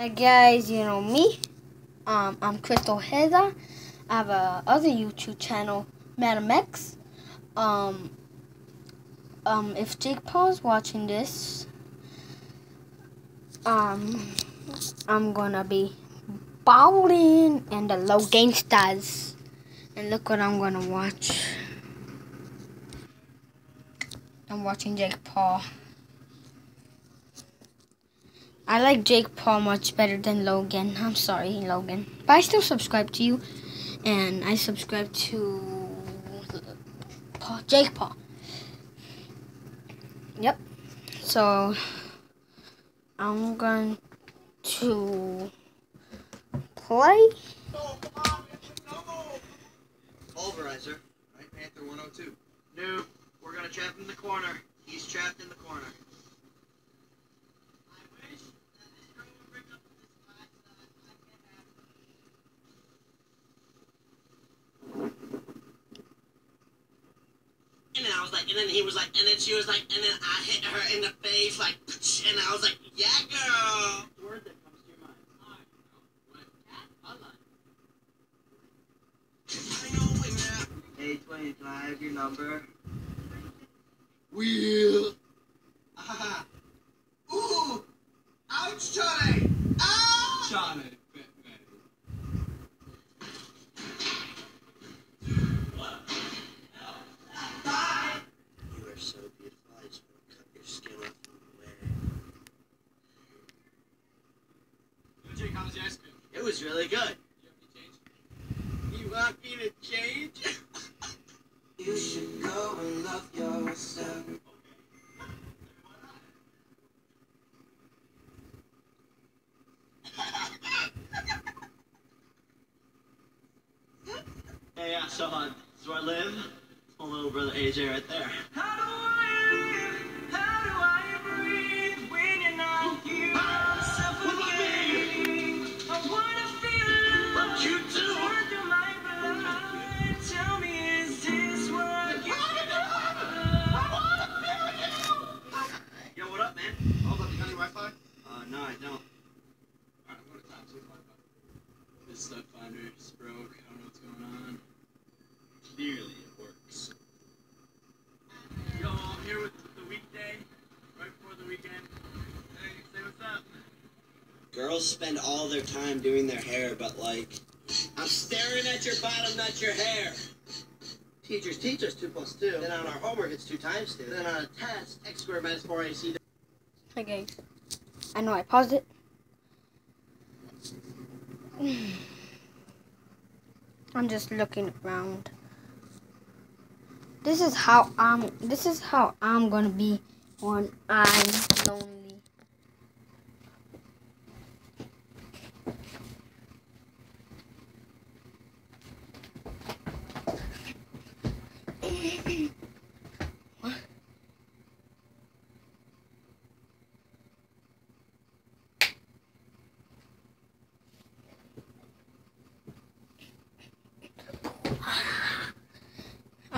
Hi guys, you know me. Um, I'm Crystal Heza. I have a other YouTube channel, Madam X. Um, um, if Jake Paul's watching this, um, I'm gonna be bowling and the low stars. And look what I'm gonna watch. I'm watching Jake Paul. I like Jake Paul much better than Logan. I'm sorry, Logan. But I still subscribe to you. And I subscribe to Paul, Jake Paul. Yep. So I'm going to play. Pulverizer, right? Panther 102. No, we're gonna trap him in the corner. He's trapped in the corner. And then I was like, and then he was like, and then she was like, and then I hit her in the face, like, and I was like, yeah, girl. The word that comes to your mind. Hey, 20, can I have your number? Will. Ah. Ooh. Ouch, Johnny. Ah. Johnny. You are so beautiful. I just want to cut your skin off and wear. Jake, how was the ice cream? It was really good. You want me to change? you should go and love yourself. Hey, yeah, so uh, this is where I live. It's my little brother AJ right there. Yo, what up, man? You got any Wi-Fi? Uh, no, I don't. Alright, I'm going to top two Wi-Fi. This stuff finder just broke. I don't know what's going on. Clearly it works. Yo, I'm here with the weekday, right before the weekend. Hey, say what's up. Girls spend all their time doing their hair, but like, I'm staring at your bottom, not your hair. Teachers teach us two plus two. Then on our homework, it's two times two. Then on a test, x squared minus four ac. Hi guys. I know I paused it. I'm just looking around. This is how I'm this is how I'm gonna be when I'm lonely.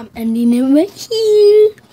I'm ending it right here.